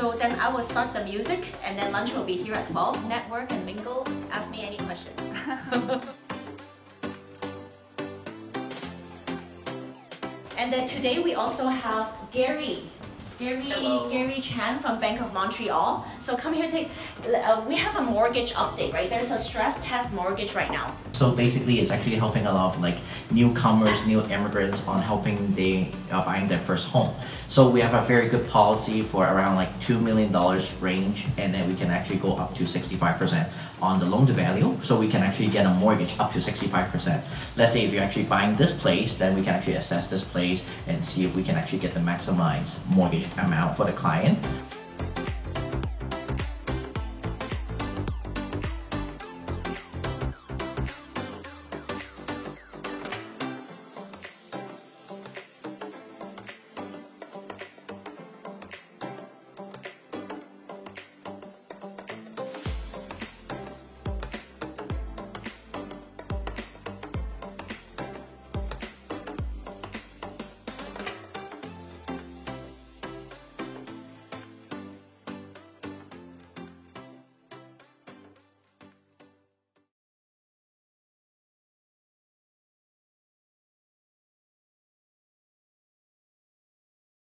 So then I will start the music and then lunch will be here at 12. Network and mingle. Ask me any questions. and then today we also have Gary. Gary, Hello. Gary Chan from Bank of Montreal. So come here, take. Uh, we have a mortgage update, right? There's a stress test mortgage right now. So basically, it's actually helping a lot of like newcomers, new immigrants on helping they uh, buying their first home. So we have a very good policy for around like two million dollars range, and then we can actually go up to sixty five percent on the loan to value. So we can actually get a mortgage up to sixty five percent. Let's say if you're actually buying this place, then we can actually assess this place and see if we can actually get the maximized mortgage amount for the client.